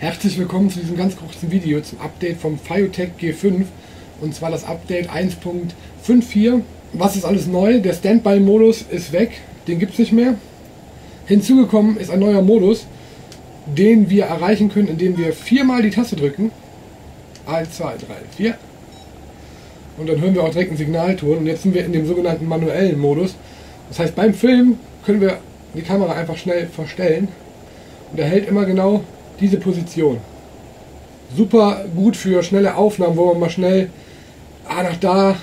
Herzlich willkommen zu diesem ganz kurzen Video zum Update vom Fiotech G5 und zwar das Update 1.54. Was ist alles neu? Der Standby-Modus ist weg, den gibt es nicht mehr. Hinzugekommen ist ein neuer Modus, den wir erreichen können, indem wir viermal die Taste drücken. 1, 2, 3, 4. Und dann hören wir auch direkt einen Signalton und jetzt sind wir in dem sogenannten manuellen Modus. Das heißt, beim Film können wir die Kamera einfach schnell verstellen und er hält immer genau diese Position. Super gut für schnelle Aufnahmen, wo man mal schnell ah, nach da.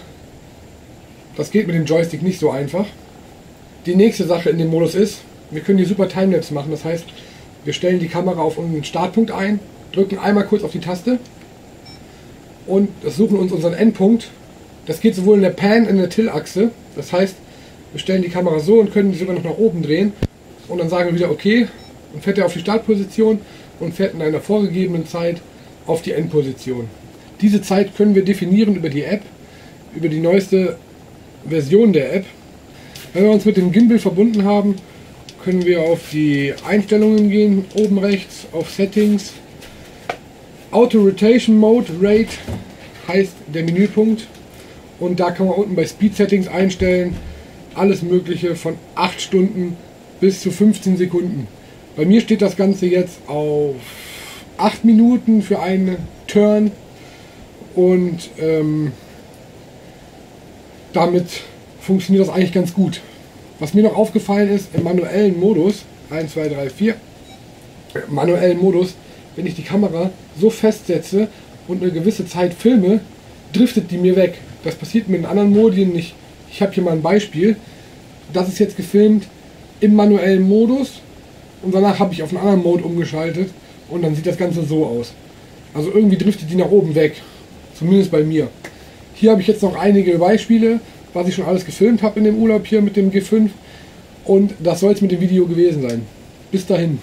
Das geht mit dem Joystick nicht so einfach. Die nächste Sache in dem Modus ist, wir können hier super Timelapse machen. Das heißt, wir stellen die Kamera auf unseren Startpunkt ein, drücken einmal kurz auf die Taste und suchen uns unseren Endpunkt. Das geht sowohl in der Pan- in der Till-Achse. Das heißt, wir stellen die Kamera so und können die sogar noch nach oben drehen. Und dann sagen wir wieder okay und fährt er auf die Startposition und fährt in einer vorgegebenen Zeit auf die Endposition. Diese Zeit können wir definieren über die App, über die neueste Version der App. Wenn wir uns mit dem Gimbal verbunden haben, können wir auf die Einstellungen gehen, oben rechts auf Settings. Auto Rotation Mode Rate heißt der Menüpunkt und da kann man unten bei Speed Settings einstellen, alles mögliche von 8 Stunden bis zu 15 Sekunden. Bei mir steht das Ganze jetzt auf 8 Minuten für einen Turn und ähm, damit funktioniert das eigentlich ganz gut. Was mir noch aufgefallen ist, im manuellen Modus, 1, 2, 3, 4, manuellen Modus, wenn ich die Kamera so festsetze und eine gewisse Zeit filme, driftet die mir weg. Das passiert mit den anderen Modien nicht. Ich habe hier mal ein Beispiel. Das ist jetzt gefilmt im manuellen Modus und danach habe ich auf einen anderen Mode umgeschaltet und dann sieht das Ganze so aus. Also irgendwie driftet die nach oben weg. Zumindest bei mir. Hier habe ich jetzt noch einige Beispiele, was ich schon alles gefilmt habe in dem Urlaub hier mit dem G5. Und das soll es mit dem Video gewesen sein. Bis dahin.